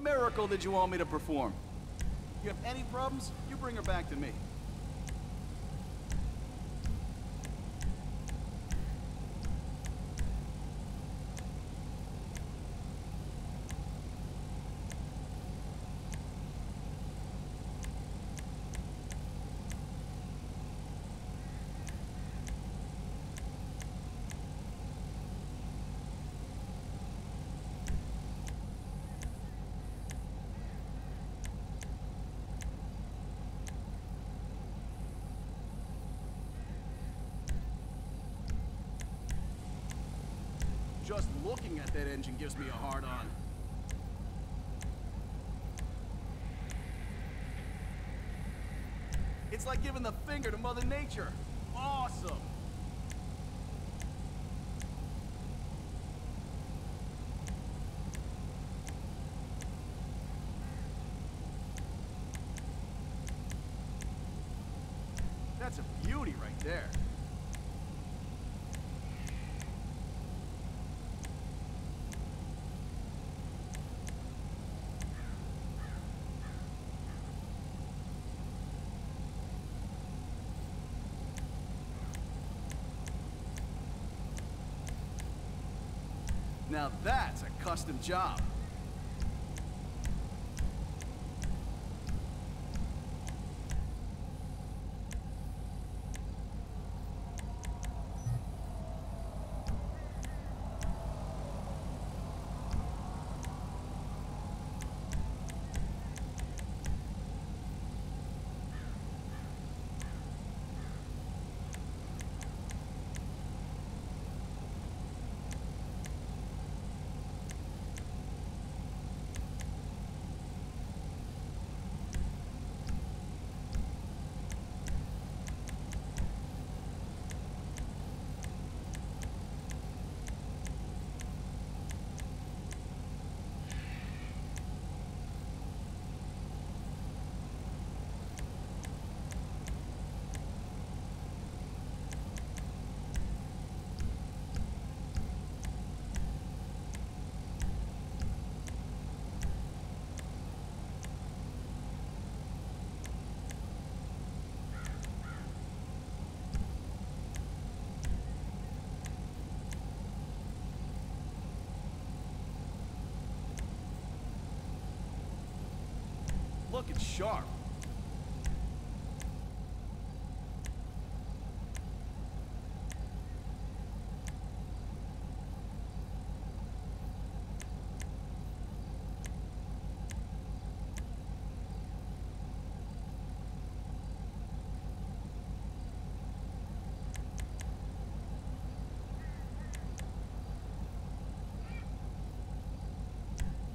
miracle did you want me to perform? You have any problems, you bring her back to me. Just looking at that engine gives me a hard on. It's like giving the finger to Mother Nature. Awesome. That's a beauty right there. Now that's a custom job. Looking sharp.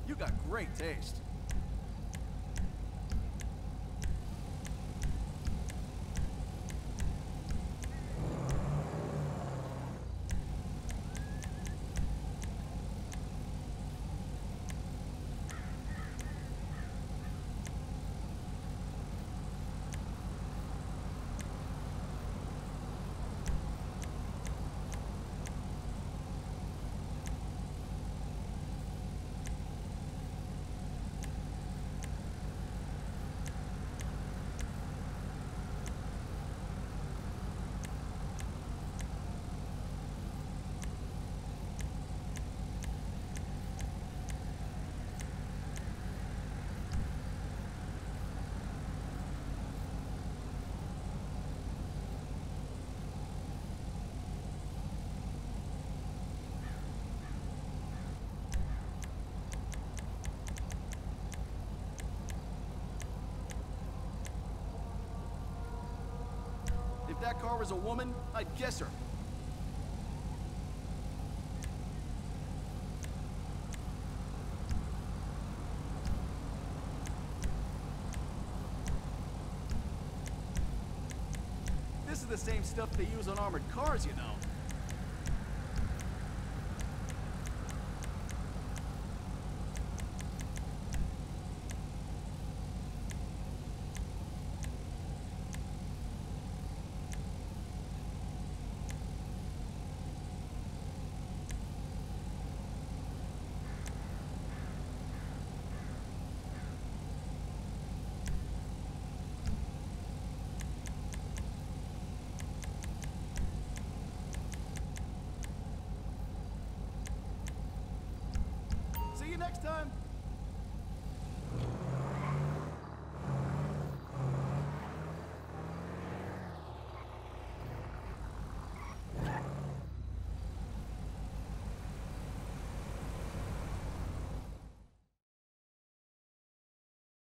You got great taste. That car was a woman, I'd kiss her. This is the same stuff they use on armored cars, you know. next time.